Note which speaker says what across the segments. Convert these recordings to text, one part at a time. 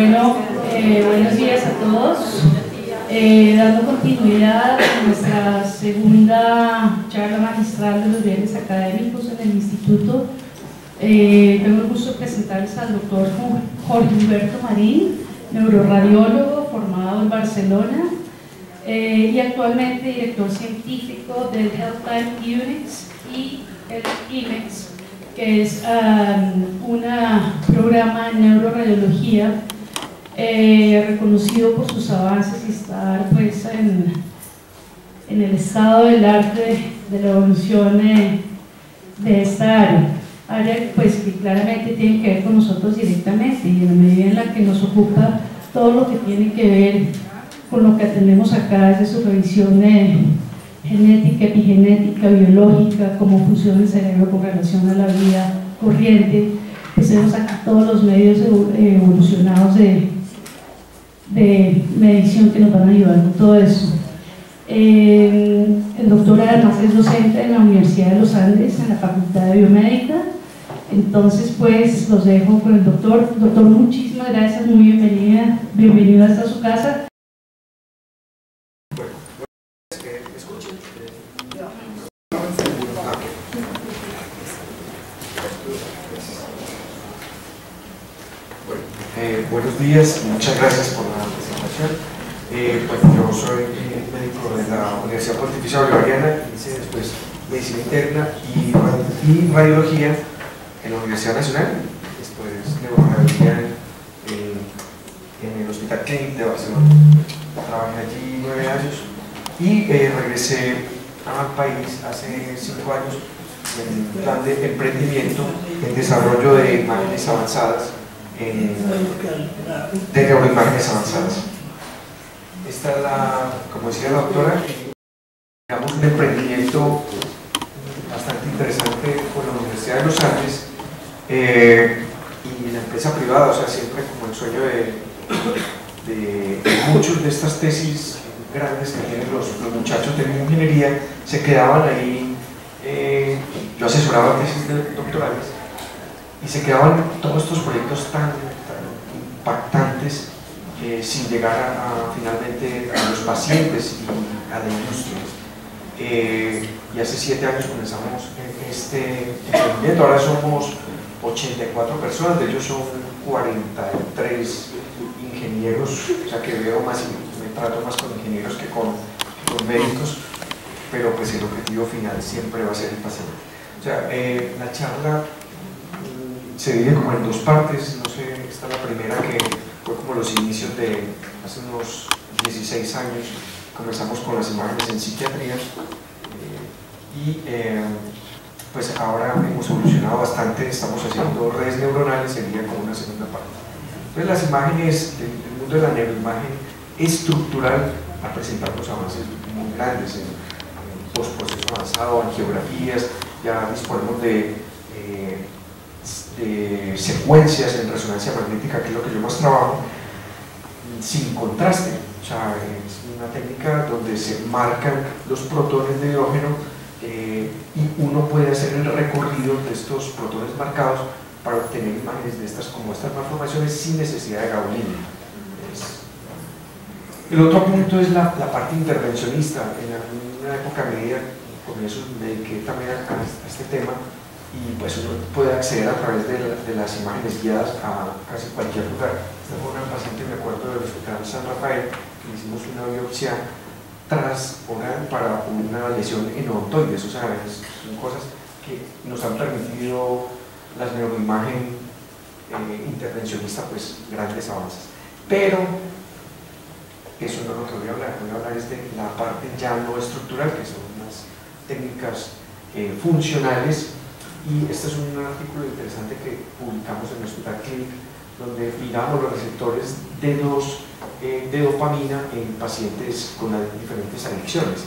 Speaker 1: Bueno, eh, buenos días a todos. Eh, dando continuidad a nuestra segunda charla magistral de los bienes académicos en el Instituto, eh, tengo el gusto de presentarles al doctor Jorge Humberto Marín, neuroradiólogo formado en Barcelona y actualmente director científico del Health Time Unix y el IMEX, que es um, un programa en neuroradiología eh, reconocido por sus avances y estar pues, en, en el estado del arte de la evolución de esta área. Área pues, que claramente tiene que ver con nosotros directamente y en la medida en la que nos ocupa todo lo que tiene que ver con lo que atendemos acá desde su revisión genética, epigenética, biológica, cómo funciona el cerebro con relación a la vida corriente, que tenemos acá todos los medios evolucionados de, de medición que nos van a ayudar con todo eso. Eh, el doctor además es docente en la Universidad de los Andes, en la Facultad de Biomédica. Entonces, pues los dejo con el doctor. Doctor, muchísimas gracias, muy bienvenida, bienvenido hasta su casa.
Speaker 2: Eh, buenos días muchas gracias por la Eh, pues yo soy eh, médico de la Universidad Pontificia Bolivariana, hice después medicina interna y, radiología en la Universidad Nacional, después neuroradiología en, en, el Hospital Clínic de Barcelona. Trabajé allí nueve años y regresé al país hace cinco años en un plan de emprendimiento en desarrollo de imágenes avanzadas de neuroimágenes avanzadas. Esta es la, como decía la doctora, digamos un emprendimiento bastante interesante con la Universidad de los Andes eh, y la empresa privada, o sea, siempre como el sueño de, de, muchos de estas tesis grandes que tienen los, los muchachos de ingeniería se quedaban ahí, eh, yo asesoraba tesis doctorales y se quedaban todos estos proyectos tan, impactantes eh, sin llegar a, finalmente a los pacientes y a la industria. Eh, y hace siete años comenzamos este emprendimiento, ahora somos 84 personas, de ellos son 43 ingenieros, o sea que veo más, me trato más con ingenieros que con, con médicos, pero pues el objetivo final siempre va a ser el paciente. O sea, eh, la charla se divide como en dos partes, no sé, esta es la primera que fue como los inicios de hace unos 16 años, comenzamos con las imágenes en psiquiatría eh, y eh, pues ahora hemos evolucionado bastante, estamos haciendo redes neuronales, sería como una segunda parte. Entonces las imágenes del mundo de la neuroimagen estructural a presentar los avances muy grandes en, postproceso avanzado, en geografías, ya disponemos de de secuencias en resonancia magnética, que es lo que yo más trabajo, sin contraste. O sea, es una técnica donde se marcan los protones de hidrógeno eh, y uno puede hacer el recorrido de estos protones marcados para obtener imágenes de estas como estas malformaciones sin necesidad de gabolina. El otro punto es la, la, parte intervencionista. En una época media, con eso me dediqué también a, a este tema, y pues uno puede acceder a través de, de, las imágenes guiadas a casi cualquier lugar. Esta fue una paciente, me acuerdo, del Hospital San Rafael, que hicimos una biopsia transoral para una lesión en odontoides, o sea, son cosas que nos han permitido las neuroimagen eh, intervencionista, pues grandes avances. Pero eso no es lo que voy a hablar, voy a hablar es de la parte ya no estructural, que son unas técnicas eh, funcionales y este es un artículo interesante que publicamos en Hospital Clinic donde miramos los receptores de, dos, eh, de dopamina en pacientes con diferentes adicciones.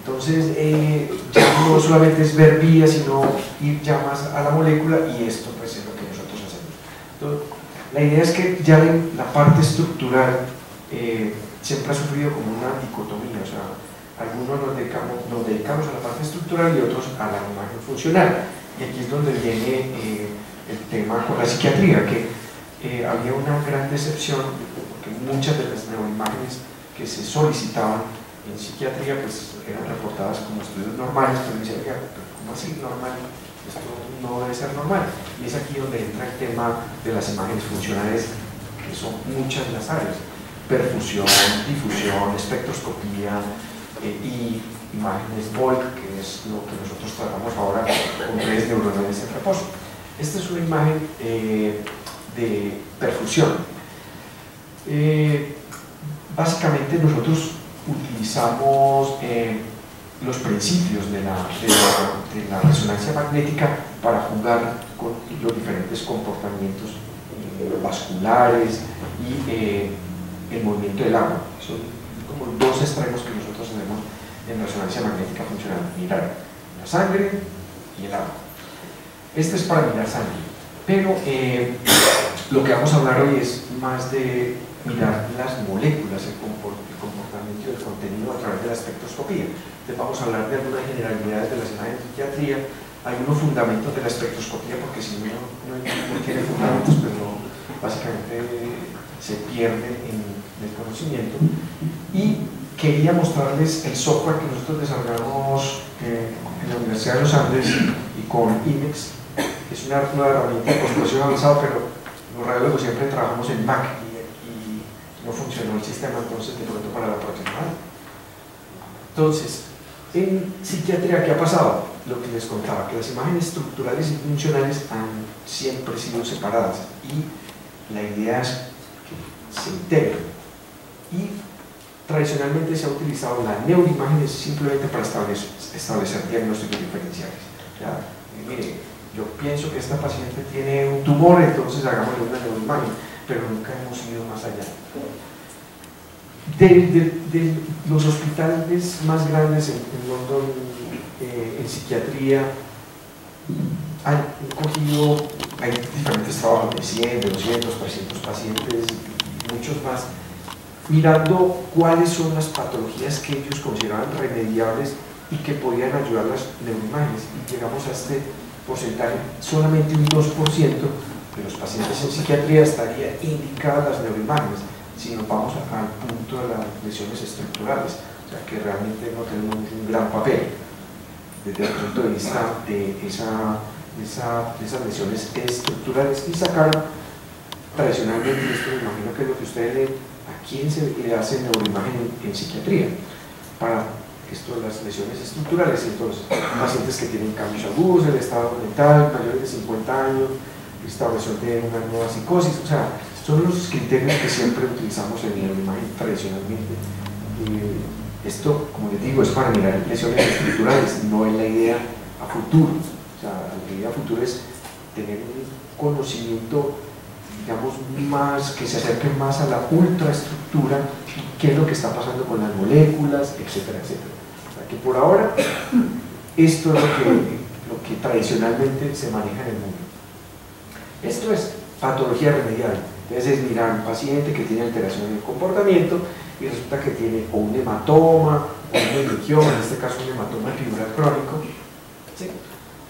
Speaker 2: Entonces, eh, ya no solamente es ver vías, sino ir ya más a la molécula y esto pues es lo que nosotros hacemos. Entonces, la idea es que ya la parte estructural eh, siempre ha sufrido como una dicotomía, o sea, algunos nos dedicamos, nos dedicamos a la parte estructural y otros a la imagen funcional. Y aquí es donde viene eh, el tema con la psiquiatría, que eh, había una gran decepción porque muchas de las neuroimágenes que se solicitaban en psiquiatría pues eran reportadas como estudios normales, pero decía, ¿cómo así normal? Esto no debe ser normal. Y es aquí donde entra el tema de las imágenes funcionales, que son muchas las áreas. Perfusión, difusión, espectroscopía eh, y imágenes que es lo que nosotros tratamos ahora con redes neuronales en reposo. Esta es una imagen eh, de perfusión. Eh, básicamente nosotros utilizamos eh, los principios de la, de, la, resonancia magnética para jugar con los diferentes comportamientos vasculares y el movimiento del agua. Son como dos extremos que nosotros tenemos en resonancia magnética funcional. Mirar la sangre y el agua. Este es para mirar sangre, pero eh, lo que vamos a hablar hoy es más de mirar las moléculas, el, comportamiento del contenido a través de la espectroscopía. Entonces vamos a hablar de algunas generalidades de las imágenes de psiquiatría, hay unos fundamentos de la espectroscopía, porque si no, no, tiene fundamentos, pero básicamente se pierde en el conocimiento. Y quería mostrarles el software que nosotros desarrollamos eh, en la Universidad de los Andes y con IMEX es una nueva herramienta de construcción avanzada, pero los radiólogos siempre trabajamos en Mac y, no funcionó el sistema, entonces de pronto para la próxima. Entonces, en psiquiatría, ¿qué ha pasado? Lo que les contaba, que las imágenes estructurales y funcionales han siempre sido separadas y la idea es que se integren. Y tradicionalmente se ha utilizado la neuroimagen simplemente para establecer, diagnósticos diferenciales. Mire, yo pienso que esta paciente tiene un tumor, entonces hagámosle una neuroimagen, pero nunca hemos ido más allá. De, los hospitales más grandes en, London, eh, en psiquiatría, han cogido, hay diferentes trabajos de 100, de 200, 300 pacientes, muchos más, mirando cuáles son las patologías que ellos consideraban remediables y que podían ayudar las neuroimágenes. Y llegamos a este porcentaje, solamente un 2% de los pacientes en psiquiatría estaría indicada las neuroimágenes, si nos vamos al punto de las lesiones estructurales, o sea que realmente no tenemos un gran papel desde el punto de vista de, esa, esas lesiones estructurales. Y sacar tradicionalmente, esto me imagino que es lo que ustedes leen, a quién se le hace neuroimagen en psiquiatría para esto las lesiones estructurales, entonces pacientes que tienen cambios agudos del estado mental, mayores de 50 años, establección de una nueva psicosis, o sea, son los criterios que siempre utilizamos en la imagen tradicionalmente. Y esto, como les digo, es para mirar lesiones estructurales, no es la idea a futuro. O sea, la idea a futuro es tener un conocimiento, digamos, más, que se acerque más a la ultraestructura, qué es lo que está pasando con las moléculas, etcétera, etcétera que por ahora esto es lo que, lo que tradicionalmente se maneja en el mundo. Esto es patología remediable. Entonces es mirar un paciente que tiene alteración en el comportamiento y resulta que tiene o un hematoma o una legión, en este caso un hematoma fibral crónico,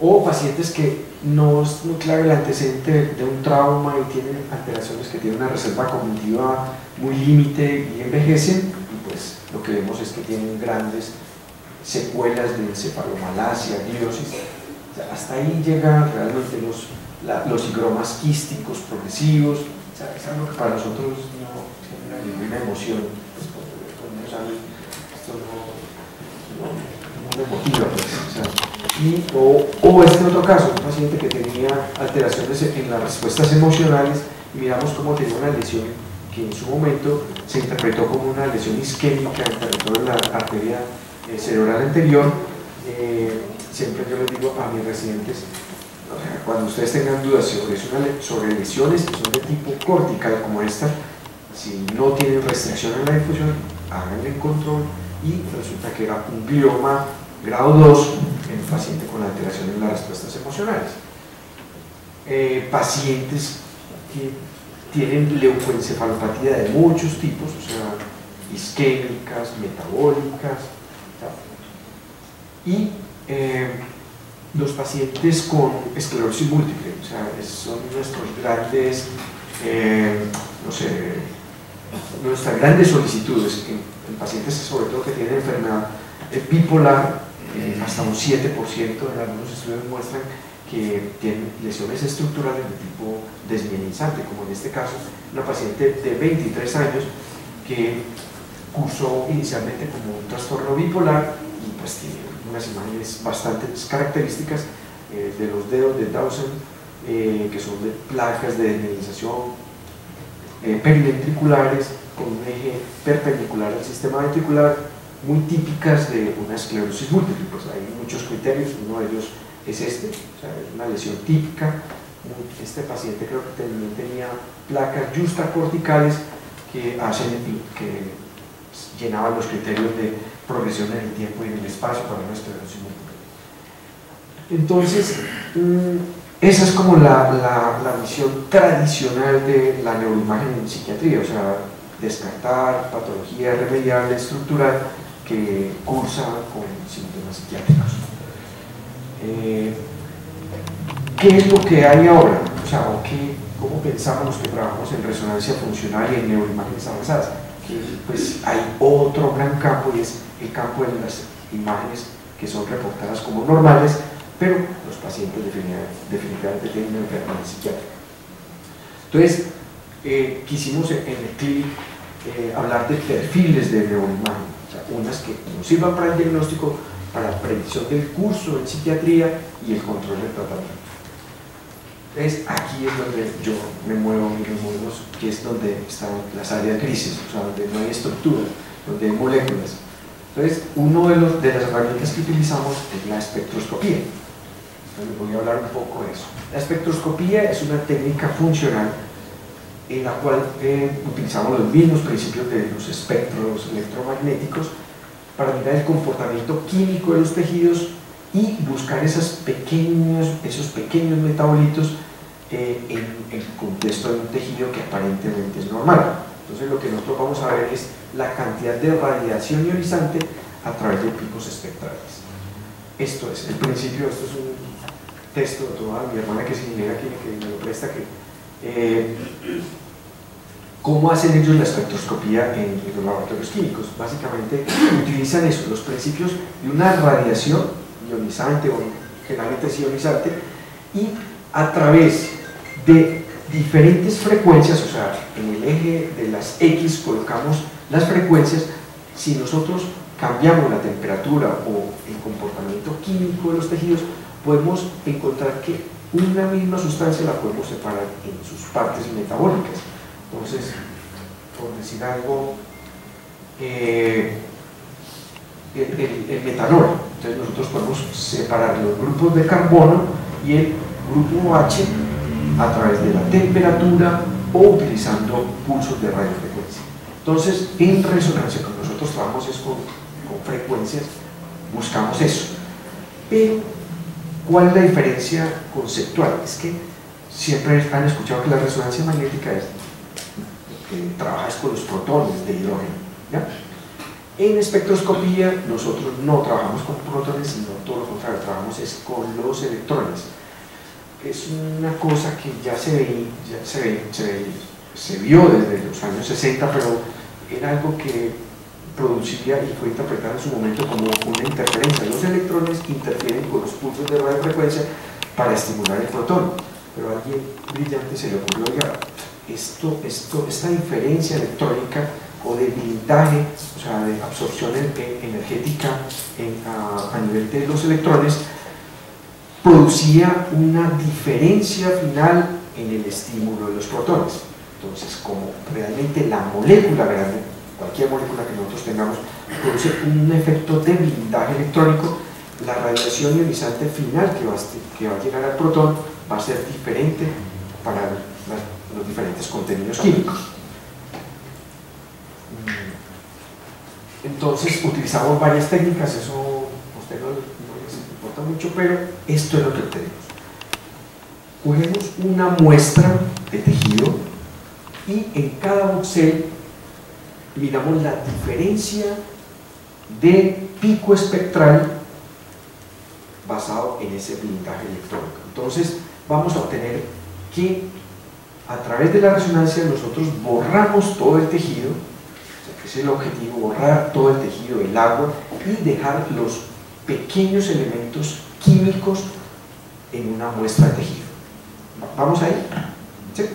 Speaker 2: o pacientes que no es muy claro el antecedente de un trauma y tienen alteraciones que tienen una reserva cognitiva muy límite y envejecen, y pues lo que vemos es que tienen grandes secuelas de encefalomalacia, gliosis. hasta ahí llegan realmente los, los higromas quísticos progresivos. O sea, es algo que para nosotros no ninguna emoción. Pues, esto no, no, no motiva. O, este otro caso, un paciente que tenía alteraciones en las respuestas emocionales y miramos cómo tenía una lesión que en su momento se interpretó como una lesión isquémica en territorio de la arteria eh, cerebral anterior, eh, siempre yo les digo a mis residentes, cuando ustedes tengan dudas sobre, sobre lesiones que son de tipo cortical como esta, si no tienen restricción en la difusión, háganle el control y resulta que era un glioma grado 2 en un paciente con alteración en las respuestas emocionales. Eh, pacientes que tienen leucoencefalopatía de muchos tipos, o sea, isquémicas, metabólicas, y eh, los pacientes con esclerosis múltiple, o sea, son nuestros grandes eh, no sé, nuestras grandes solicitudes en, pacientes sobre todo que tienen enfermedad bipolar, eh, hasta un 7% en algunos estudios muestran que tienen lesiones estructurales de tipo desmielizante, como en este caso una paciente de 23 años que cursó inicialmente como un trastorno bipolar y pues tiene unas imágenes bastante características eh, de los dedos de Dawson, eh, que son de placas de desmielización eh, periventriculares con un eje perpendicular al sistema ventricular, muy típicas de una esclerosis múltiple. Pues hay muchos criterios, uno de ellos es este, o sea, es una lesión típica. Este paciente creo que también tenía placas justacorticales que hacen que llenaban los criterios de progresión en el tiempo y en el espacio para una esclerosis múltiple. Entonces, mm, esa es como la, la, la, visión tradicional de la neuroimagen en psiquiatría, o sea, descartar patología remediable estructural que cursa con síntomas psiquiátricos. Eh, ¿Qué es lo que hay ahora? O sea, ¿qué, ¿cómo pensamos que trabajamos en resonancia funcional y en neuroimágenes avanzadas? Que pues hay otro gran campo y es el campo de las imágenes que son reportadas como normales, pero los pacientes definitivamente tienen una enfermedad psiquiátrica. Entonces, eh, quisimos en el clip eh, hablar de perfiles de neuroimagen, unas que nos sirvan para el diagnóstico, para la predicción del curso en psiquiatría y el control del tratamiento. Entonces, aquí es donde yo me muevo mis modelos, que es donde están las áreas grises, o sea, donde no hay estructura, donde hay moléculas. Entonces, una de, los, de las herramientas que utilizamos es la espectroscopía voy a hablar un poco de eso. La espectroscopía es una técnica funcional en la cual eh, utilizamos los mismos principios de los espectros electromagnéticos para mirar el comportamiento químico de los tejidos y buscar esos pequeños, esos pequeños metabolitos eh, en el contexto de un tejido que aparentemente es normal. Entonces lo que nosotros vamos a ver es la cantidad de radiación ionizante a través de picos espectrales. Esto es el principio, esto es un texto, toda mi hermana que es ingeniera que me lo presta, que eh, ¿cómo hacen ellos la espectroscopía en, los laboratorios químicos? Básicamente utilizan eso, los principios de una radiación ionizante o generalmente es ionizante y a través de diferentes frecuencias, o sea, en el eje de las X colocamos las frecuencias, si nosotros cambiamos la temperatura o el comportamiento químico de los tejidos, podemos encontrar que una misma sustancia la podemos separar en sus partes metabólicas. Entonces, por decir algo, eh, el, metanol, entonces nosotros podemos separar los grupos de carbono y el grupo H a través de la temperatura o utilizando pulsos de radiofrecuencia. Entonces, en resonancia, con nosotros trabajamos es con, con frecuencias, buscamos eso. Pero ¿Cuál es la diferencia conceptual? Es que siempre han escuchado que la resonancia magnética es que trabajas con los protones de hidrógeno. En espectroscopía nosotros no trabajamos con protones, sino todo lo contrario, trabajamos es con los electrones. Es una cosa que ya se, ya se, se, se vio desde los años 60, pero era algo que producía y fue interpretada en su momento como una interferencia. Los electrones interfieren con los pulsos de radiofrecuencia para estimular el fotón. Pero a alguien brillante se le ocurrió, oiga, esto, esto, esta diferencia electrónica o de blindaje, o sea, de absorción energética a, a nivel de los electrones, producía una diferencia final en el estímulo de los protones. Entonces, como realmente la molécula grande cualquier molécula que nosotros tengamos, produce un efecto de blindaje electrónico, la radiación ionizante final que va, a llegar al protón va a ser diferente para los diferentes contenidos químicos. Mm. Entonces utilizamos varias técnicas, eso a usted no, les importa mucho, pero esto es lo que tenemos. Cogemos una muestra de tejido y en cada voxel miramos la diferencia de pico espectral basado en ese blindaje electrónico. Entonces vamos a obtener que a través de la resonancia nosotros borramos todo el tejido, es el objetivo, borrar todo el tejido del agua y dejar los pequeños elementos químicos en una muestra de tejido. ¿Vamos ahí? ¿Sí?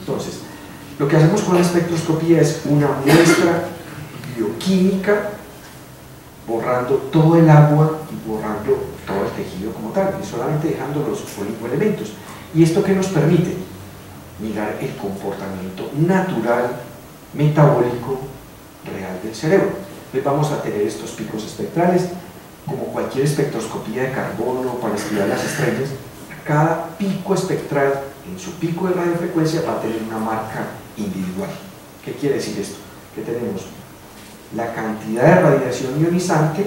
Speaker 2: Entonces, lo que hacemos con la espectroscopía es una muestra bioquímica borrando todo el agua y borrando todo el tejido como tal, y solamente dejando los elementos. ¿Y esto qué nos permite? Mirar el comportamiento natural, metabólico, real del cerebro. Entonces vamos a tener estos picos espectrales, como cualquier espectroscopía de carbono para estudiar las estrellas, cada pico espectral en su pico de radiofrecuencia va a tener una marca individual. ¿Qué quiere decir esto? Que tenemos la cantidad de radiación ionizante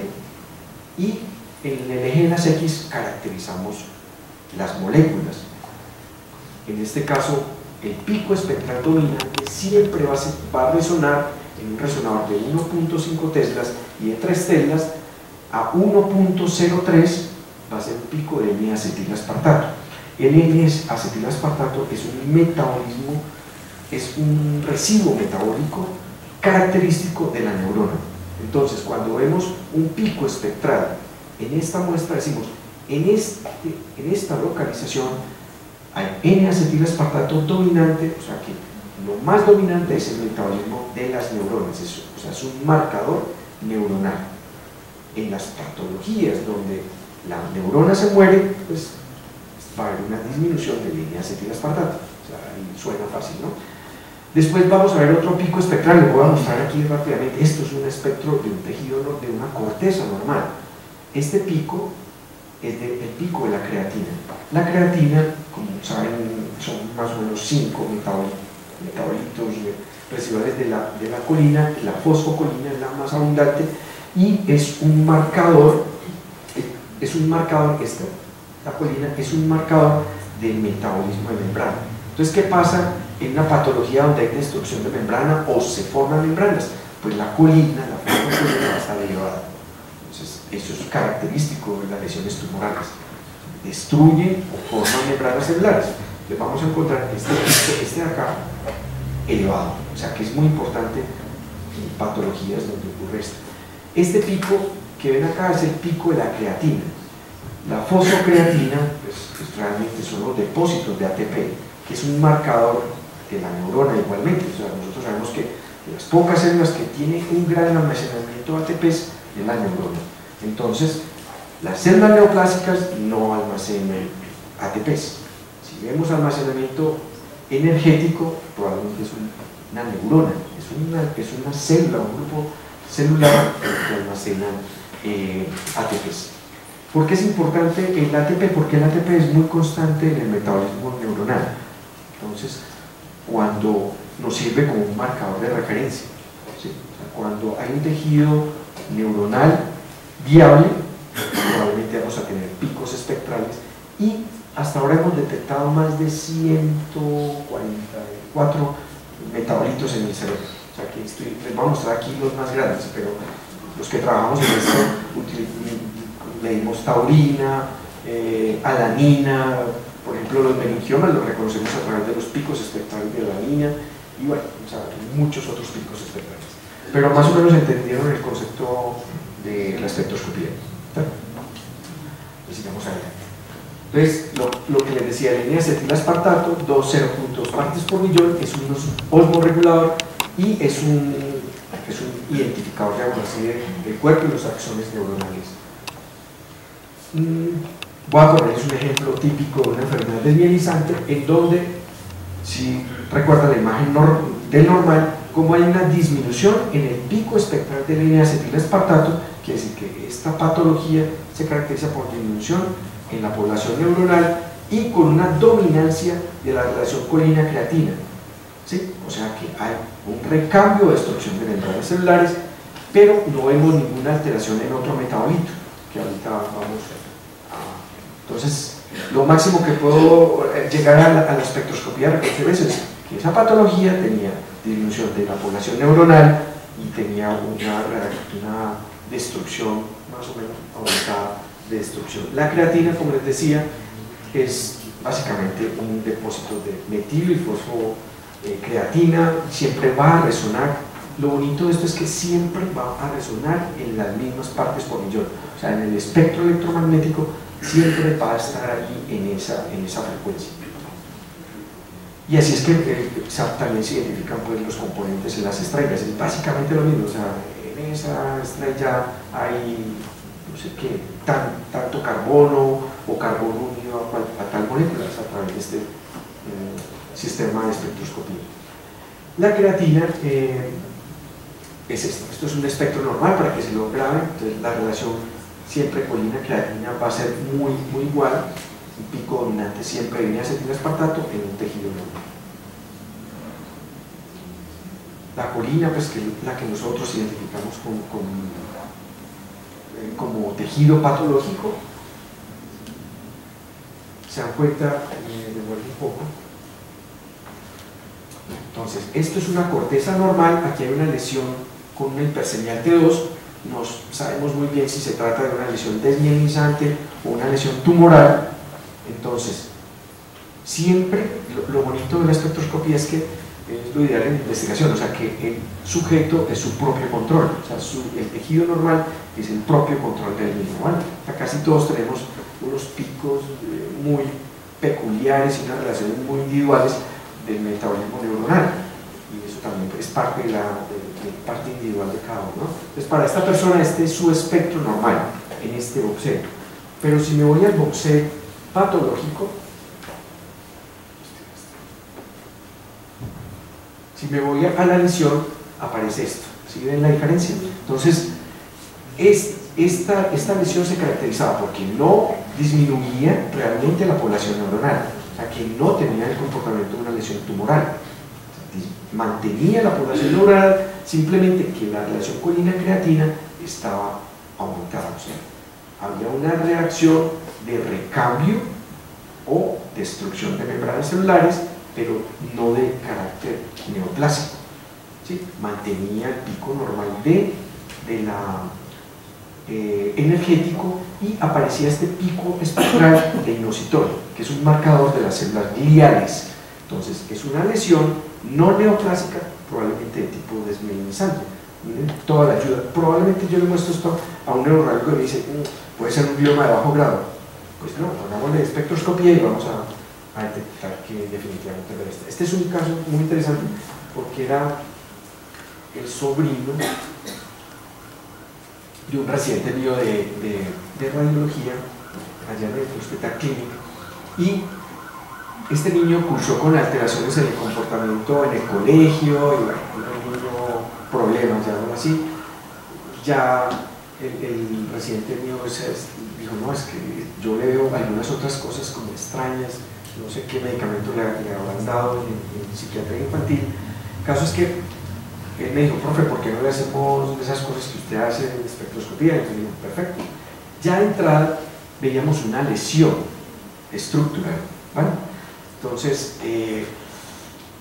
Speaker 2: y en el eje de las X caracterizamos las moléculas. En este caso, el pico espectral dominante siempre va a, resonar en un resonador de 1.5 teslas y de 3 teslas a 1.03 va a ser un pico de N-acetilaspartato. N-acetilaspartato es un metabolismo, es un residuo metabólico característico de la neurona. Entonces, cuando vemos un pico espectral en esta muestra, decimos, en, este, en esta localización hay N-acetilaspartato dominante, o sea que lo más dominante es el metabolismo de las neuronas, o sea, es un marcador neuronal. En las patologías donde la neurona se muere, pues va a haber una disminución del N-acetilaspartato, o sea, ahí suena fácil, ¿no? Después vamos a ver otro pico espectral, les voy a mostrar aquí rápidamente. Esto es un espectro de un tejido de una corteza normal. Este pico es el pico de la creatina. La creatina, como saben, son más o menos 5 metabolitos residuales de la, de la colina, la fosfocolina es la más abundante y es un marcador, es un marcador, esta, la colina es un marcador del metabolismo de membrana. Entonces, ¿qué pasa en una patología donde hay destrucción de membrana o se forman membranas? Pues la colina, la fosfocolina va a estar elevada. Entonces, eso es característico de las lesiones tumorales. Destruyen o forman membranas celulares. Les vamos a encontrar este, este, este de acá elevado. O sea que es muy importante en patologías donde ocurre esto. Este pico que ven acá es el pico de la creatina. La fosfocreatina, pues, pues realmente son los depósitos de ATP, que es un marcador de la neurona igualmente. Nosotros sabemos que las pocas células que tienen un gran almacenamiento de ATP es la neurona. Entonces, las células neoplásicas no almacenan ATPs. Si vemos almacenamiento energético, probablemente es una neurona, es una, es una célula, un grupo celular que almacena eh, ATPs. ¿Por qué es importante el ATP? Porque el ATP es muy constante en el metabolismo neuronal. Entonces, cuando nos sirve como un marcador de referencia. cuando hay un tejido neuronal viable, probablemente vamos a tener picos espectrales y hasta ahora hemos detectado más de 144 metabolitos en el cerebro. O sea, que les voy a mostrar aquí los más grandes, pero los que trabajamos en esto medimos taurina, eh, alanina, por ejemplo los meningiomas los reconocemos a través de los picos espectrales de alanina y bueno, muchos otros picos espectrales. Pero más o menos entendieron el concepto de la espectroscopía. sigamos adelante. Entonces, lo, que les decía, la línea acetilaspartato, 2,0 partes por millón, es un osmoregulador y es un, es un identificador de del cuerpo y los axones neuronales. Mm, voy a ponerles un ejemplo típico de una enfermedad desmielizante en donde, si recuerdan la imagen del normal, como hay una disminución en el pico espectral de la acetil-espartato, quiere decir que esta patología se caracteriza por disminución en la población neuronal y con una dominancia de la relación colina-creatina. ¿sí? O sea que hay un recambio de destrucción de membranas celulares, pero no vemos ninguna alteración en otro metabolito, que ahorita vamos a... Entonces, lo máximo que puedo eh, llegar a la, espectroscopía de es que esa patología tenía disminución de la población neuronal y tenía una, una destrucción más o menos aumentada de destrucción. La creatina, como les decía, es básicamente un depósito de metilo y fosfo eh, creatina, siempre va a resonar. Lo bonito de esto es que siempre va a resonar en las mismas partes por millón. O sea, en el espectro electromagnético siempre va a estar allí en esa, en esa frecuencia. Y así es que también se identifican pues, los componentes en las estrellas. Es básicamente lo mismo. O sea, en esa estrella hay no sé qué, tanto carbono o carbono unido a, tal molécula a través de este eh, sistema de espectroscopía. La creatina eh, es esto, esto es un espectro normal para que se lo graben, entonces la relación siempre colina-creatina va a ser muy, muy igual, un pico dominante siempre de acetil-aspartato en un tejido normal. La colina, pues que la que nosotros identificamos con eh, como tejido patológico. Se dan cuenta, me devuelvo un poco. Entonces, esto es una corteza normal, aquí hay una lesión con una hiperseñal T2, no sabemos muy bien si se trata de una lesión desmielizante o una lesión tumoral. Entonces, siempre lo bonito de la espectroscopía es que es lo ideal en investigación, o sea que el sujeto es su propio control, o sea, el tejido normal es el propio control del mismo. ¿vale? casi todos tenemos unos picos eh, muy peculiares y unas relaciones muy individuales del metabolismo neuronal y eso también es parte, de la, parte individual de cada uno. Entonces para esta persona este es su espectro normal en este boxeo, pero si me voy al boxeo patológico, Si me voy a la lesión, aparece esto. ¿Sí ven la diferencia? Entonces, esta, esta lesión se caracterizaba porque no disminuía realmente la población neuronal, o sea, que no tenía el comportamiento de una lesión tumoral. Mantenía la población neuronal, simplemente que la relación colina-creatina estaba aumentada. O sea, había una reacción de recambio o destrucción de membranas celulares pero no de carácter neoplásico. ¿sí? Mantenía el pico normal de, de la eh, energético y aparecía este pico espectral de inositol, que es un marcador de las células gliales. Entonces, es una lesión no neoplásica, probablemente de tipo desmielinizante. Toda la ayuda. Probablemente yo le muestro esto a un neurológico y me dice, mm, puede ser un bioma de bajo grado. Pues no, hagámosle espectroscopía y vamos a detectar que definitivamente lo es. Este es un caso muy interesante porque era el sobrino de un residente mío de, de, radiología allá en el hospital clínico y este niño cursó con alteraciones en el comportamiento en el colegio y bueno, problemas, algo así. Ya el, el residente mío dijo, no, es que yo le veo algunas otras cosas como extrañas no sé qué medicamento le, habrán dado en, psiquiatría infantil. El caso es que él me dijo, profe, ¿por qué no le hacemos esas cosas que usted hace en espectroscopía? Entonces digo, perfecto. Ya de entrada veíamos una lesión estructural, ¿vale? Entonces, eh,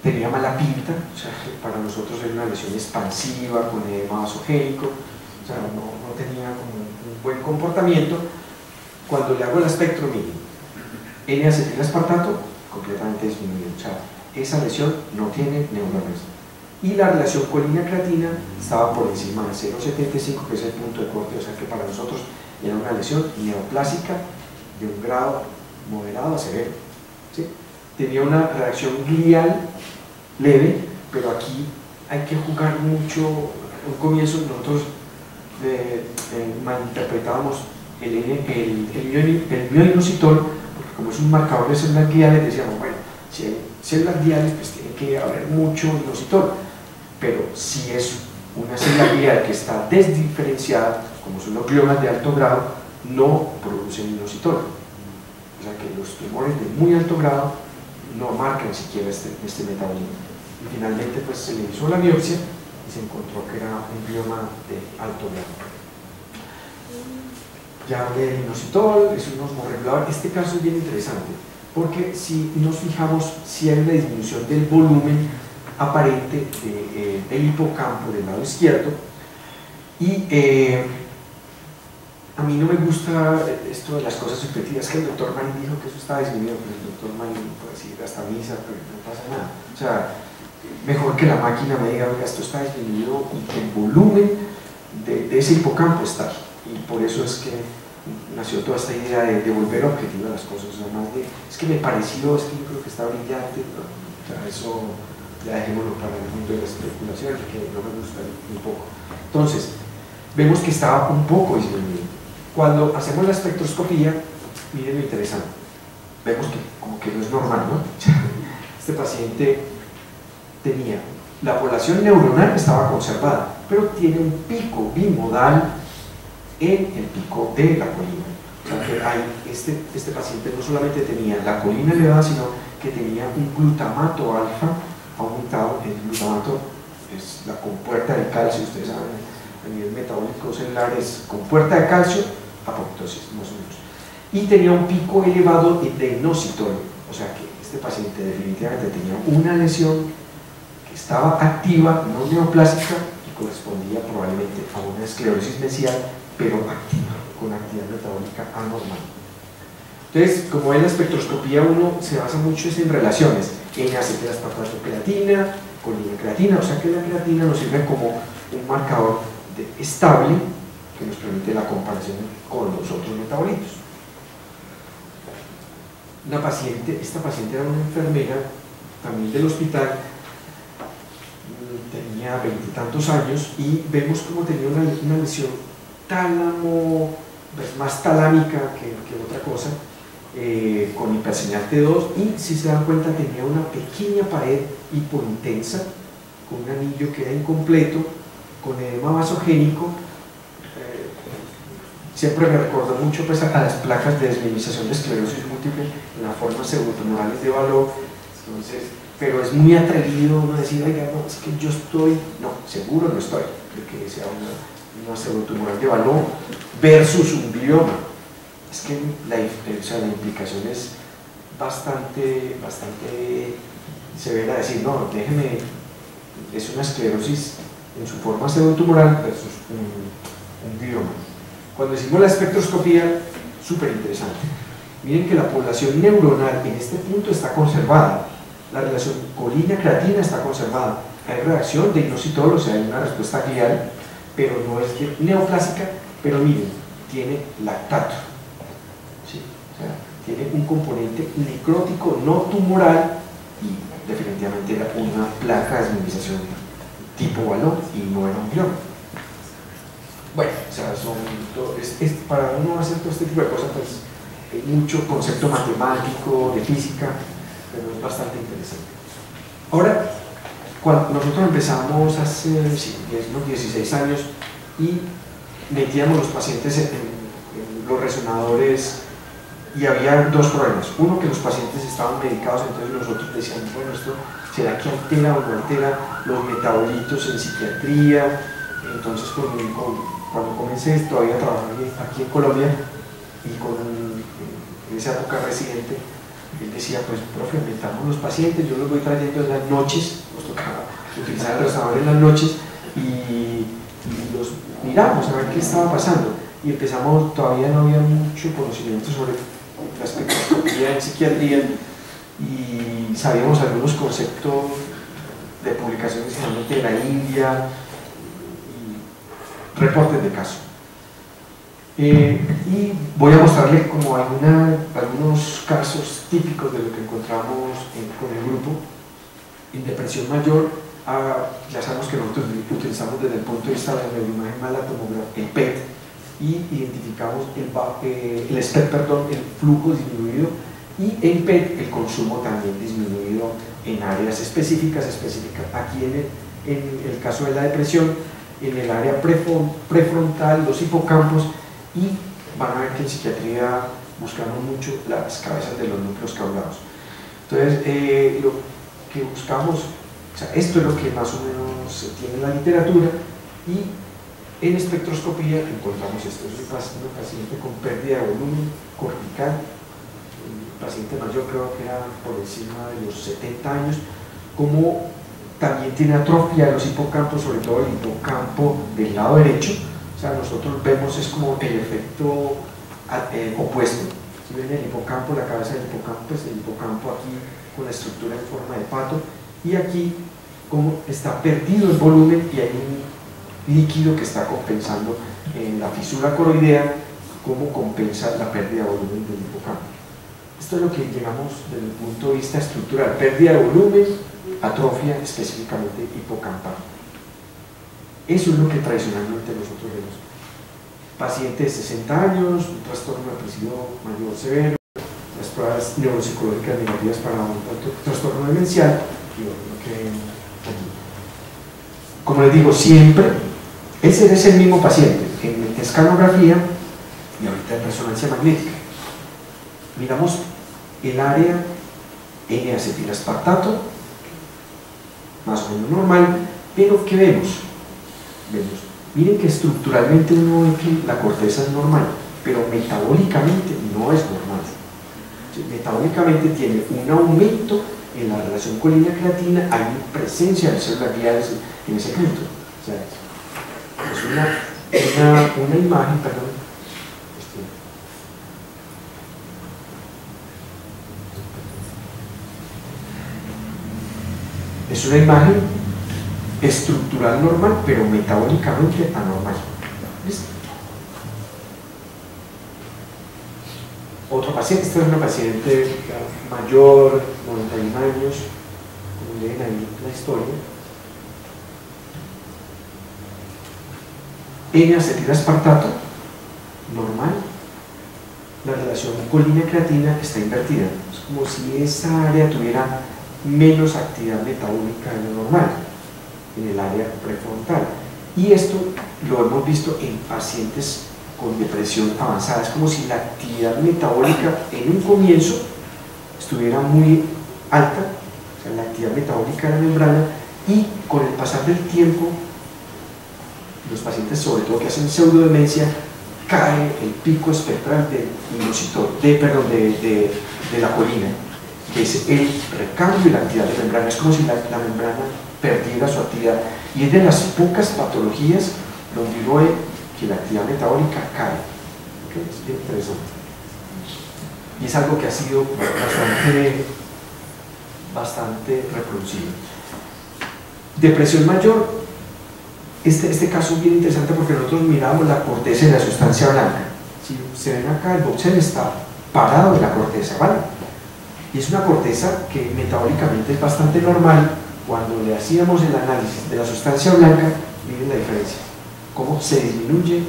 Speaker 2: tenía mala pinta, o sea, para nosotros era una lesión expansiva con edema vasogénico, o sea, no, tenía como un buen comportamiento. Cuando le hago el espectro mínimo, N-acetil-aspartato completamente disminuido. O sea, esa lesión no tiene neuronas. Y la relación colina-creatina estaba por encima de 0,75, que es el punto de corte, o sea que para nosotros era una lesión neoplásica de un grado moderado a severo. ¿sí? Tenía una reacción glial leve, pero aquí hay que jugar mucho. Un comienzo nosotros eh, eh, malinterpretábamos el, el, el, el, como es un marcador de células guiales, decíamos, bueno, si hay células guiales, pues tiene que haber mucho inositol, pero si es una célula guial que está desdiferenciada, como son los gliomas de alto grado, no producen inositol. O sea que los tumores de muy alto grado no marcan siquiera este, este metabolismo. Y finalmente pues se le hizo la biopsia y se encontró que era un glioma de alto grado ya hablé del inositol, es un osmorregulador. Este caso es bien interesante, porque si nos fijamos si hay una disminución del volumen aparente del hipocampo del lado izquierdo, y eh, a mí no me gusta esto de las cosas subjetivas, que el doctor Marín dijo que eso está disminuido, pero el doctor Marín puede decir hasta misa, pero no pasa nada. O sea, mejor que la máquina me diga, oiga, esto está disminuido y que el volumen de, ese hipocampo está. Y por eso es que nació toda esta idea de, de volver objetivo a las cosas, o más de, es que me pareció, es que yo creo que está brillante, o sea, eso ya dejémoslo para el mundo de la especulación, que no me gusta un poco. Entonces, vemos que estaba un poco disminuido cuando hacemos la espectroscopía, miren lo interesante, vemos que como que no es normal, ¿no? Este paciente tenía, la población neuronal estaba conservada, pero tiene un pico bimodal en el pico de la colina. O sea que este, este paciente no solamente tenía la colina elevada, sino que tenía un glutamato alfa aumentado. El glutamato es la compuerta de calcio, ustedes saben, a nivel metabólico celular es compuerta de calcio apoptosis, más o menos. Y tenía un pico elevado de inositorio, o sea que este paciente definitivamente tenía una lesión que estaba activa, no neoplásica, y correspondía probablemente a una esclerosis mesial, pero activa, con actividad metabólica anormal. Entonces, como en la espectroscopía uno se basa mucho en relaciones, en acetilaspartato creatina, colina-creatina, o sea que la creatina nos sirve como un marcador estable que nos permite la comparación con los otros metabolitos. Una paciente, esta paciente era una enfermera también del hospital, tenía veintitantos años y vemos como tenía una, lesión tálamo, pues, más talámica que, otra cosa, eh, con hiperseñal T2 y si se dan cuenta tenía una pequeña pared hipointensa con un anillo que era incompleto, con edema vasogénico siempre me recordó mucho pues, a las placas de desminimización de esclerosis múltiple en las formas pseudotumorales de valor. Entonces, pero es muy atrevido uno decir, oiga, no, es que yo estoy, no, seguro no estoy, de que sea una, una pseudotumoral de valor versus un glioma. Es que la, la implicación es bastante, bastante severa decir, no, déjeme, es una esclerosis en su forma pseudotumoral versus un, un glioma. Cuando hicimos la espectroscopía, súper interesante. Miren que la población neuronal en este punto está conservada. La relación colina-creatina está conservada. Hay reacción de inositol, o sea, hay una respuesta glial, pero no es neoplásica, pero miren, tiene lactato. ¿sí? O sea, tiene un componente necrótico no tumoral y definitivamente era una placa de desminización tipo balón y no era un glioma. Bueno, o sea, son, es, para uno hacer todo este tipo de cosas, pues hay mucho concepto matemático, de física, pero es bastante interesante. Ahora, cuando nosotros empezamos hace unos 16 años y metíamos los pacientes en, los resonadores y había dos problemas. Uno, que los pacientes estaban medicados, entonces nosotros decíamos, bueno, esto será que altera o no altera los metabolitos en psiquiatría. Entonces, con, con cuando comencé todavía a trabajar aquí en Colombia y con en esa época residente, él decía, pues profe, metamos los pacientes, yo los voy trayendo en las noches, nos tocaba utilizar el restaurador en las noches y, los miramos a ver qué estaba pasando y empezamos, todavía no había mucho conocimiento sobre la espectroscopía en psiquiatría y sabíamos algunos conceptos de publicaciones de la India, reportes de caso. Eh, y voy a mostrarle como alguna, algunos casos típicos de lo que encontramos con el grupo. En depresión mayor, ah, ya sabemos que nosotros utilizamos desde el punto de vista de la neuroimagen más la tomografía, el PET, y identificamos el, eh, el SPEC, perdón, el flujo disminuido, y en PET el consumo también disminuido en áreas específicas, específicas. Aquí en en el caso de la depresión, en el área prefrontal, los hipocampos y van a ver que en psiquiatría buscamos mucho las cabezas de los núcleos caulados. Entonces, eh, lo que buscamos, o sea, esto es lo que más o menos se tiene en la literatura y en espectroscopía encontramos esto. Es un paciente con pérdida de volumen cortical, un paciente mayor creo que era por encima de los 70 años, como también tiene atrofia de los hipocampos, sobre todo el hipocampo del lado derecho, O sea, nosotros vemos es como el efecto eh, opuesto. Si ven el hipocampo, la cabeza del hipocampo, pues el hipocampo aquí con la estructura en forma de pato y aquí como está perdido el volumen y hay un líquido que está compensando en la fisura coroidea cómo compensa la pérdida de volumen del hipocampo. Esto es lo que llegamos desde el punto de vista estructural, pérdida de volumen, atrofia específicamente hipocampal. Eso es lo que tradicionalmente nosotros vemos. Paciente de 60 años, un trastorno depresivo mayor severo, las pruebas neuropsicológicas negativas para un trastorno demencial, como les digo, siempre, ese es el mismo paciente, en escanografía y ahorita en resonancia magnética. Miramos el área N-acetilaspartato, más o menos normal, pero ¿qué vemos? Vemos, miren que estructuralmente uno ve que la corteza es normal, pero metabólicamente no es normal. Metabólicamente tiene un aumento en la relación colina-creatina, hay presencia de células guiadas en ese punto. Es una, una, una imagen, perdón, Es una imagen estructural normal, pero metabólicamente anormal. ¿Listo? Otro paciente, esta es una paciente mayor, 91 años, como leen ahí la historia. N-acetilespartato, normal. La relación colina-creatina está invertida. Es como si esa área tuviera menos actividad metabólica de lo normal en el área prefrontal. Y esto lo hemos visto en pacientes con depresión avanzada. Es como si la actividad metabólica en un comienzo estuviera muy alta, o sea, la actividad metabólica de la membrana, y con el pasar del tiempo, los pacientes, sobre todo que hacen pseudodemencia, cae el pico espectral del de, perdón, de, de la colina es el recambio y la actividad de membrana. Es como si la, membrana perdiera su actividad. Y es de las pocas patologías donde uno ve que la actividad metabólica cae. Es interesante. Y es algo que ha sido bastante, bastante reproducido. Depresión mayor, este, este caso es bien interesante porque nosotros miramos la corteza de la sustancia blanca. Si se ven acá, el boxel está parado en la corteza, ¿vale? Y es una corteza que metabólicamente es bastante normal. Cuando le hacíamos el análisis de la sustancia blanca, miren la diferencia. Cómo se disminuye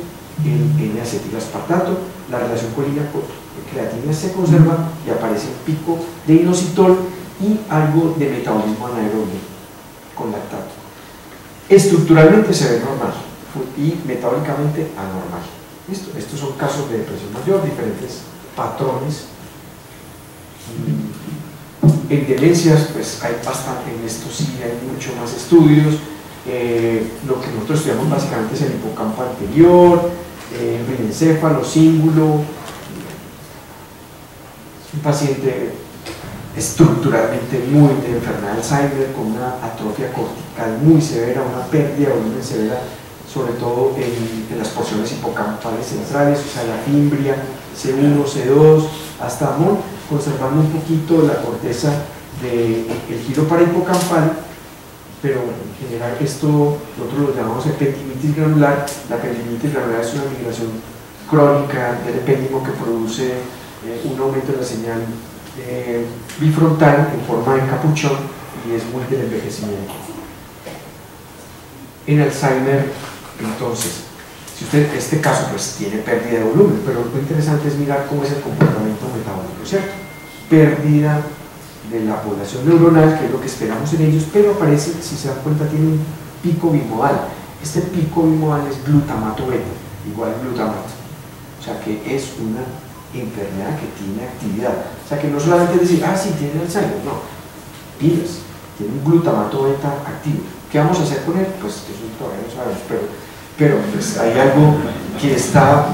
Speaker 2: el N-acetilaspartato, la relación colina-creatina se conserva y aparece un pico de inositol y algo de metabolismo anaerobio con lactato. Estructuralmente se ve normal y metabólicamente anormal. Estos son casos de depresión mayor, diferentes patrones en demencias, pues hay bastante, en esto sí hay mucho más estudios. Eh, lo que nosotros estudiamos básicamente es el hipocampo anterior, eh, el rinencéfalo, símbolo. Un paciente estructuralmente muy de enfermedad de Alzheimer con una atrofia cortical muy severa, una pérdida volumen severa, sobre todo en, en, las porciones hipocampales centrales, o sea, la fimbria, C1, C2, hasta MON conservando un poquito la corteza del de giro parahipocampal, pero en general esto nosotros lo llamamos ependimitis granular. La ependimitis granular es una migración crónica del epéndimo que produce eh, un aumento de la señal eh, bifrontal en forma de capuchón y es muy del envejecimiento. En Alzheimer, entonces, si usted, este caso pues tiene pérdida de volumen, pero lo interesante es mirar cómo es el comportamiento metabólico, ¿cierto? Pérdida de la población neuronal, que es lo que esperamos en ellos, pero aparece, si se dan cuenta, tiene un pico bimodal. Este pico bimodal es glutamato beta, igual glutamato. O sea que es una enfermedad que tiene actividad. O sea que no solamente decir, ah, sí, tiene Alzheimer, no. Pilas, tiene un glutamato beta activo. ¿Qué vamos a hacer con él? Pues eso todavía no sabemos, pero pero pues hay algo que está,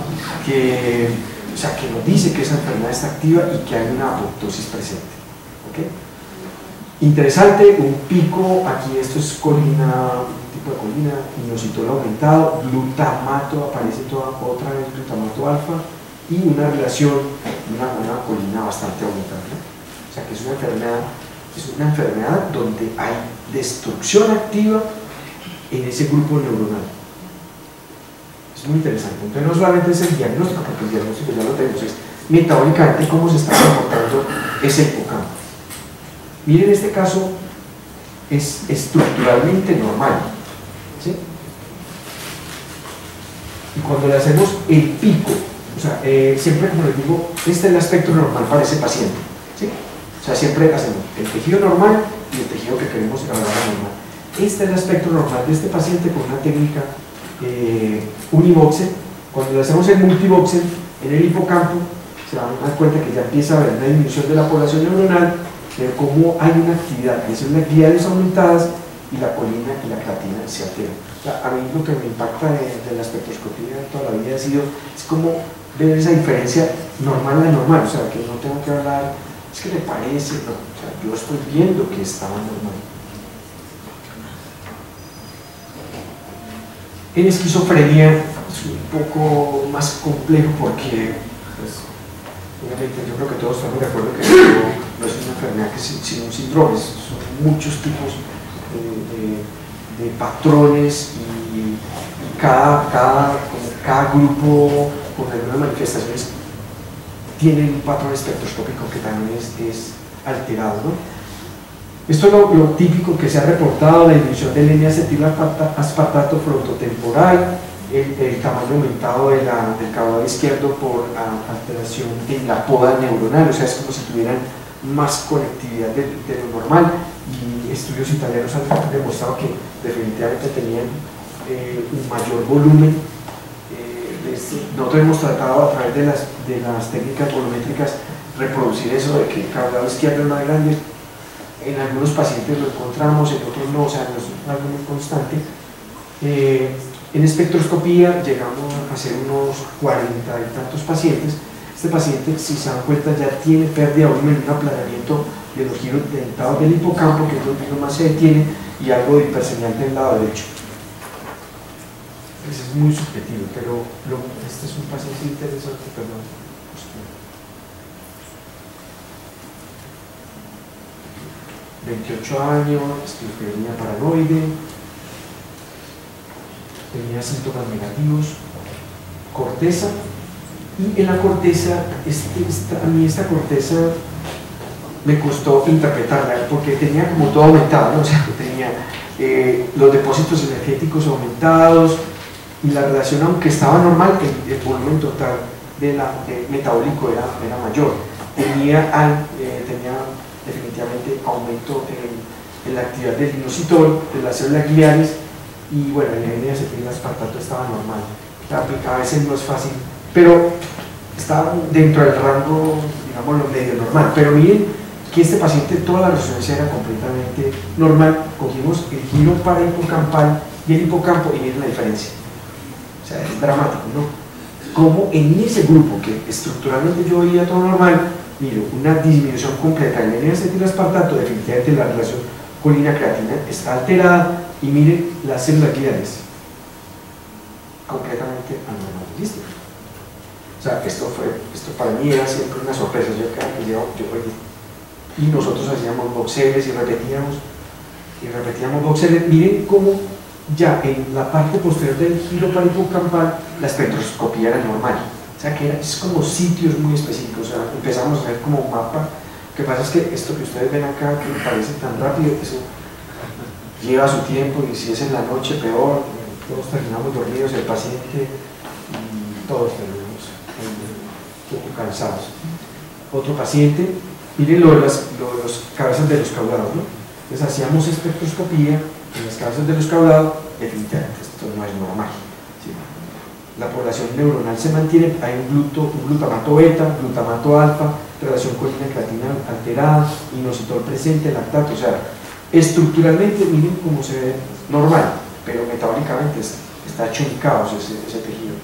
Speaker 2: que, o sea, que nos dice que esa enfermedad está activa y que hay una apoptosis presente. ¿okay? Interesante, un pico, aquí esto es colina tipo de colina, inositol aumentado, glutamato, aparece toda, otra vez glutamato alfa, y una relación, una, una colina bastante aumentada. O sea que es una enfermedad, es una enfermedad donde hay destrucción activa en ese grupo neuronal. Es muy interesante. Entonces no solamente es el diagnóstico, porque el diagnóstico ya lo tenemos, es metabólicamente cómo se está comportando ese hipocampo. Miren este caso, es estructuralmente normal. ¿sí? Y cuando le hacemos el pico, o sea, eh, siempre como les digo, este es el aspecto normal para ese paciente. ¿sí? O sea, siempre hacemos el tejido normal y el tejido que queremos grabar normal. Este es el aspecto normal de este paciente con una técnica eh, univoxel. Cuando hacemos el multivoxel en el hipocampo, se van a dar cuenta que ya empieza a haber una disminución de la población neuronal, pero como hay una actividad de células gliales aumentadas y la colina y la creatina se alteran. a mí lo que me impacta de, de, la espectroscopía de toda la vida ha sido, es como ver esa diferencia normal a normal, o sea, que no tengo que hablar, es que le parece, no, o sea, yo estoy viendo que estaba normal. En esquizofrenia es un poco más complejo porque, pues, yo creo que todos estamos de acuerdo que no, es una enfermedad que sino un síndrome, son muchos tipos de, patrones y, y cada, cada, cada, grupo con algunas manifestaciones tiene un patrón espectroscópico que también es, es alterado. Esto es lo, típico que se ha reportado, la disminución del N-acetil-aspartato frontotemporal, el, tamaño aumentado de del caudal izquierdo por alteración en la poda neuronal, o sea, es como si tuvieran más conectividad de, de lo normal y estudios italianos han demostrado que definitivamente tenían eh, un mayor volumen. Eh, nosotros hemos tratado a través de las, de las técnicas volumétricas reproducir eso de que el caudal izquierdo es más grande en algunos pacientes lo encontramos, en otros no, o sea, no es algo muy constante. Eh, en espectroscopía llegamos a hacer unos 40 y tantos pacientes. Este paciente, si se dan cuenta, ya tiene pérdida de volumen, un aplanamiento de los giros dentados del hipocampo, que es donde más se detiene, y algo de hiperseñal del lado derecho. Ese es muy subjetivo, pero este es un paciente interesante, perdón. 28 años, esquizofrenia paranoide, tenía síntomas negativos, corteza, y en la corteza, este, a mí esta corteza me costó interpretarla porque tenía como todo aumentado, o sea, tenía eh, los depósitos energéticos aumentados y la relación, aunque estaba normal, el, el volumen total de la, de metabólico era, mayor. Tenía, eh, tenía definitivamente aumento en, en, la actividad del inositol, de las células gliales y bueno, el N-acetil-aspartato estaba normal. A veces no es fácil, pero estaba dentro del rango, digamos, lo medio normal. Pero miren que este paciente toda la resonancia era completamente normal. Cogimos el giro para hipocampal y el hipocampo y miren la diferencia. O sea, es dramático, ¿no? Como en ese grupo que estructuralmente yo veía todo normal, miro una disminución completa del N-acetil-aspartato, definitivamente la relación colina-creatina está alterada y miren las células gliales completamente anormales. ¿Listo? O sea, esto, fue, esto para mí era siempre una sorpresa. Yo cada que yo, yo, y nosotros hacíamos boxeles y repetíamos y repetíamos boxeles. Miren cómo ya en la parte posterior del giro paripocampal la espectroscopía era normal. Sea, que es como sitios muy específicos. Empezamos a ver como un mapa. Lo que pasa es que esto que ustedes ven acá, que parece tan rápido, eso lleva su tiempo y si es en la noche peor, todos terminamos dormidos, el paciente y todos terminamos un poco cansados. Otro paciente, miren lo, las, lo, los cabezas de los caulados, ¿no? Entonces hacíamos espectroscopía en las cabezas de los caulados, definitivamente esto no es normal. La población neuronal se mantiene, hay un, gluto, un glutamato beta, glutamato alfa, relación colina-creatina alterada, inositol presente, lactato, o sea, estructuralmente miren cómo se ve normal, pero metabólicamente está hecho ese, tejido.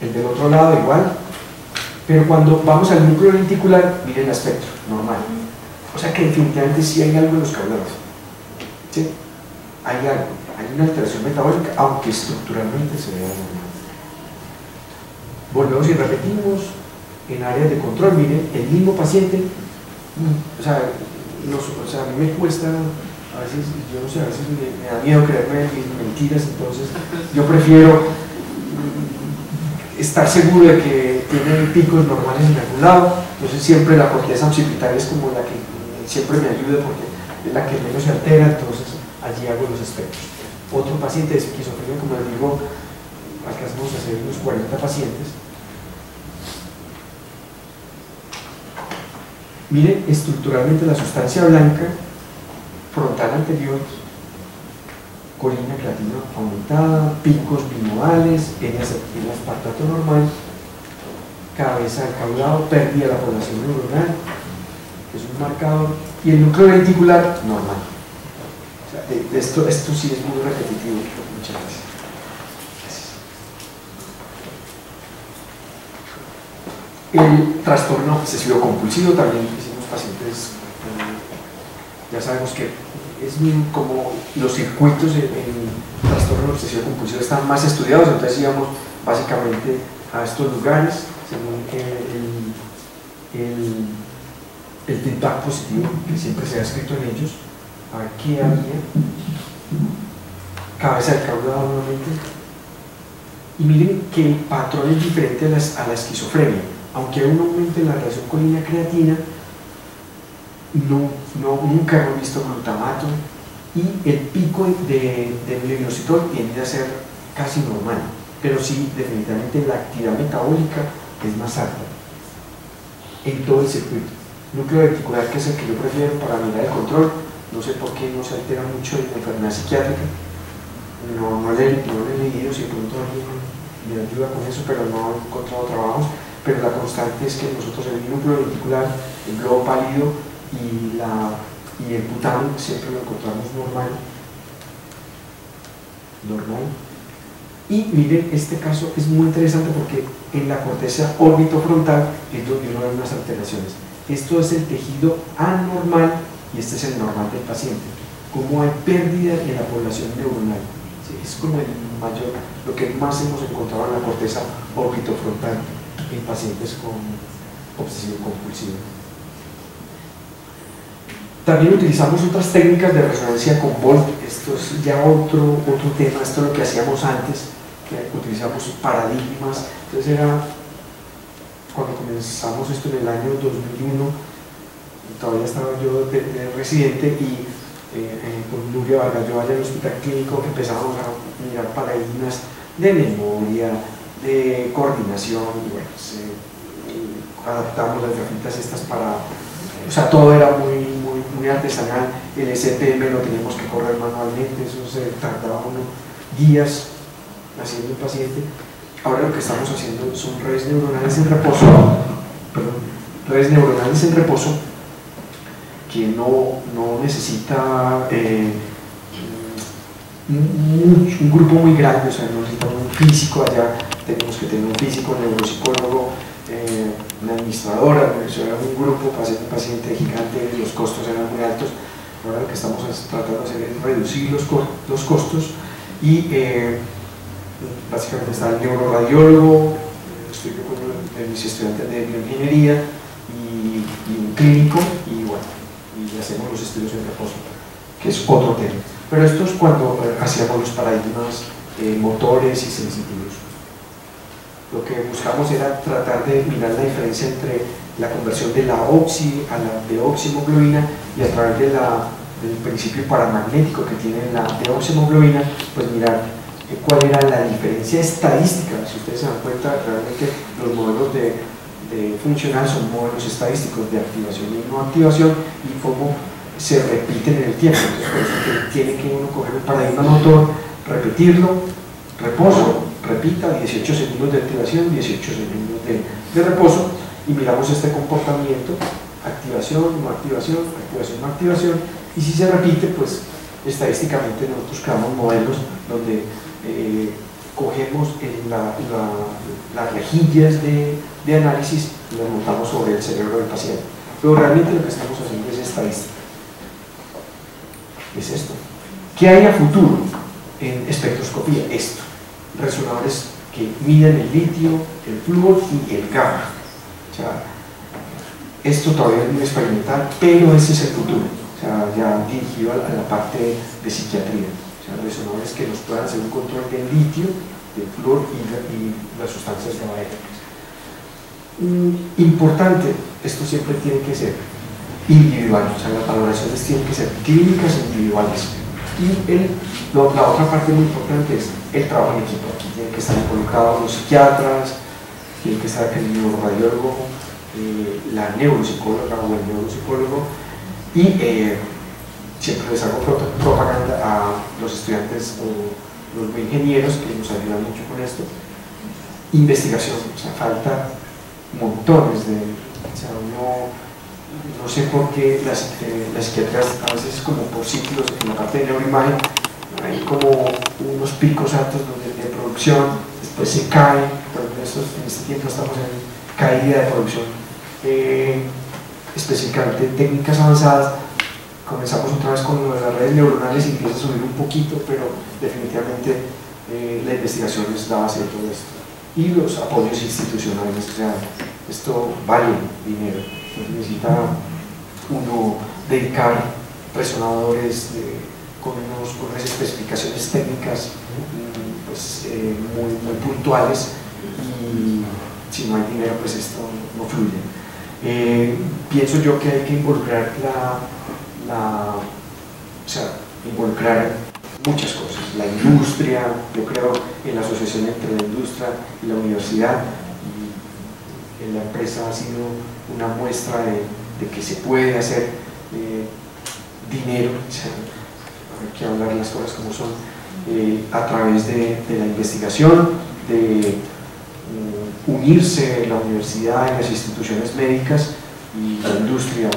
Speaker 2: El del otro lado igual, pero cuando vamos al núcleo lenticular, miren el espectro, normal. O sea que definitivamente sí hay algo en los caudales. ¿sí? hay algo, una alteración metabólica, aunque estructuralmente se vea normal. Volvemos y repetimos en áreas de control, miren, el mismo paciente, o sea, o sea, a mí me cuesta, a veces, yo no sé, a veces me, da miedo creerme mentiras, entonces yo prefiero estar seguro de que tiene picos normales en algún lado, entonces siempre la corteza occipital es como la que siempre me ayuda porque es la que menos se altera, entonces allí hago los espectros. Otro paciente de esquizofrenia, como les digo, alcanzamos a hacer unos 40 pacientes. Miren estructuralmente la sustancia blanca frontal anterior colina creatina aumentada, picos bimodales, en espartato normal, cabeza caudado, pérdida de la población neuronal, que es un marcador, y el núcleo ventricular normal. Esto, esto sí es muy repetitivo. Muchas gracias. El trastorno obsesivo compulsivo también hicimos pacientes, eh, ya sabemos que es como los circuitos en, en trastorno obsesivo compulsivo están más estudiados, entonces íbamos básicamente a estos lugares según el, el, el feedback positivo que siempre se ha escrito en ellos, a ver qué había, cabeza del caudado nuevamente, y miren que el patrón es diferente a, la esquizofrenia, aunque hay un aumento en la relación colina-creatina, no, no, nunca hemos visto glutamato y el pico de, de tiende a ser casi normal, pero sí definitivamente la actividad metabólica es más alta en todo el circuito. Núcleo ventricular, que es el que yo prefiero para mirar el control, no sé por qué no se altera mucho en la enfermedad psiquiátrica, no, no, le, no le he leído si pronto alguien me ayuda con eso, pero no he encontrado trabajos, pero la constante es que nosotros el núcleo ventricular, el globo pálido, y, la, y el butano siempre lo encontramos normal. Normal. Y miren, este caso es muy interesante porque en la corteza órbito-frontal es donde uno ve unas alteraciones. Esto es el tejido anormal y este es el normal del paciente. Como hay pérdida en la población neuronal. Es como el mayor, lo que más hemos encontrado en la corteza órbito-frontal en pacientes con obsesivo compulsivo. También utilizamos otras técnicas de resonancia con Volt, esto es ya otro, otro tema, esto es lo que hacíamos antes, que utilizamos paradigmas, entonces era cuando comenzamos esto en el año 2001, todavía estaba yo de, residente y eh, eh, con Nuria Vargas yo allá en el hospital clínico empezamos a mirar paradigmas de memoria, de coordinación y bueno, adaptamos las grafitas estas para, o sea, todo era muy muy artesanal, el SPM lo teníamos que correr manualmente, eso se tardaba unos días haciendo el paciente. Ahora lo que estamos haciendo son redes neuronales en reposo, perdón, redes neuronales en reposo que no, no necesita eh, un, grupo muy grande, o sea, no necesitamos un físico allá, tenemos que tener un físico, un neuropsicólogo, eh, una administradora, eso era un grupo, paciente, paciente gigante, los costos eran muy altos. Ahora lo que estamos tratando de hacer es reducir los, los costos y eh, básicamente está el neuroradiólogo, estoy con mis estudiantes de bioingeniería y, un clínico hacemos los estudios en reposo, que es otro tema. Pero esto es cuando eh, hacíamos los paradigmas motores y sensitivos lo que buscamos era tratar de mirar la diferencia entre la conversión de la oxi a la deoximoglobina y a través de la, del principio paramagnético que tiene la deoximoglobina, pues mirar eh, cuál era la diferencia estadística. Si ustedes se dan cuenta, realmente los modelos de, de funcional son modelos estadísticos de activación y no activación y cómo se repiten en el tiempo. Entonces, por eso tiene que uno coger el paradigma motor, repetirlo, reposo, repita 18 segundos de activación, 18 segundos de, reposo y miramos este comportamiento, activación, no activación, activación, no activación y si se repite pues estadísticamente nosotros creamos modelos donde eh, cogemos las rejillas de, de análisis y las montamos sobre el cerebro del paciente pero realmente lo que estamos haciendo es estadística es esto ¿Qué hay a futuro en espectroscopía? Esto, resonadores que miden el litio, el flúor y el gamma. Esto todavía es muy experimental, pero ese es el futuro, ya dirigido a la parte de psiquiatría. O sea, resonadores que nos puedan hacer un control del litio, del flúor y, las sustancias gabaéticas. Mm, importante, esto siempre tiene que ser individual, o sea, las valoraciones tienen que ser clínicas individuales. Y el, la otra parte muy importante es el trabajo en equipo. Aquí tienen que estar involucrados los psiquiatras, tiene que estar el neuroradiólogo, eh, la neuropsicóloga o el neuropsicólogo y eh, siempre les hago propaganda a los estudiantes o los ingenieros que nos ayudan mucho con esto. Investigación, o sea, falta montones de... O sea, uno, no sé por qué las, eh, las psiquiatrías a veces como por ciclos en la parte de neuroimagen hay como unos picos altos de, de producción, después se cae, en, en este tiempo estamos en caída de producción, eh, técnicas avanzadas. Comenzamos otra vez con las redes neuronales y empieza a subir un poquito, pero definitivamente eh, la investigación es la base de todo esto. Y los apoyos institucionales, o sea, esto vale dinero, necesita uno dedicar resonadores con, unas especificaciones técnicas mm, pues, eh, muy, muy puntuales y si no hay dinero, pues esto no fluye. Eh, pienso yo que hay que involucrar la, la, involucrar muchas cosas, la industria, yo creo en la asociación entre la industria y la universidad, y la empresa ha sido una muestra de, que se puede hacer eh, dinero, hay que hablar las cosas como son, eh, a través de, la investigación, de unirse la universidad, en las instituciones médicas y la industria.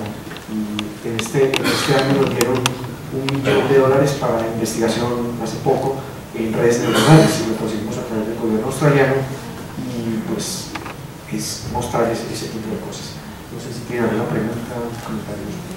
Speaker 2: Y en este, este año nos dieron un millón de dólares para la investigación hace poco en redes neuronales y lo conseguimos a través del gobierno australiano y pues es mostrar ese, tipo de cosas. No sé si tienen alguna pregunta o comentarios.